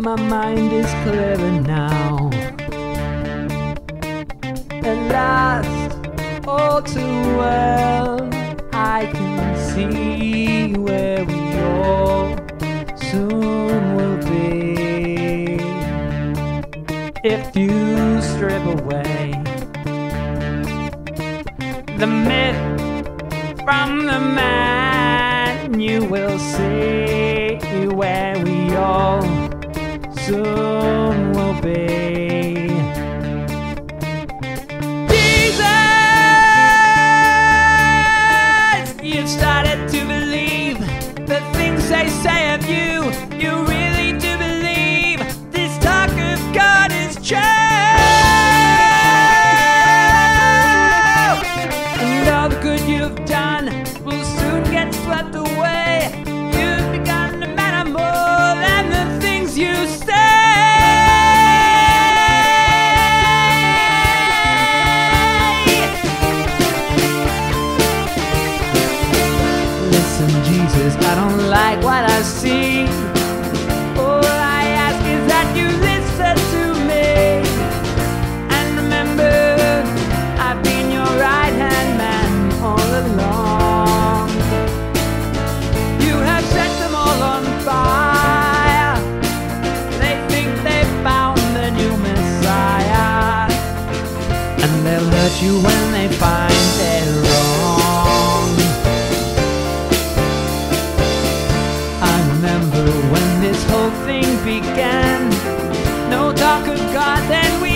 my mind is clearer now. At last, all too well, I can see where we all soon will be. If you strip away the myth from the man, you will see where we all soon will be. Listen, Jesus, I don't like what I see. All I ask is that you listen to me. And remember, I've been your right hand man all along. You have set them all on fire. They think they found the new Messiah. And they'll hurt you when they find began. No of God, then we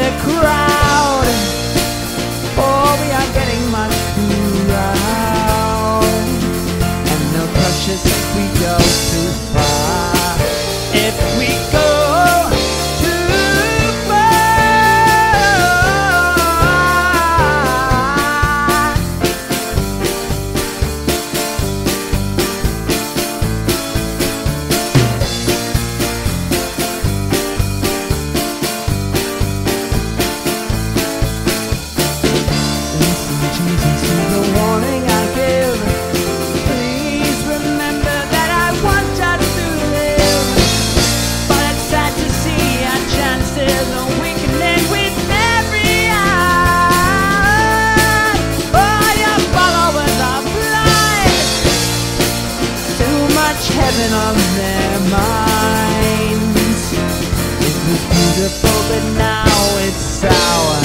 the crowd. Oh, we are getting much too loud. And us if we go heaven on their minds. It was beautiful, but now it's sour.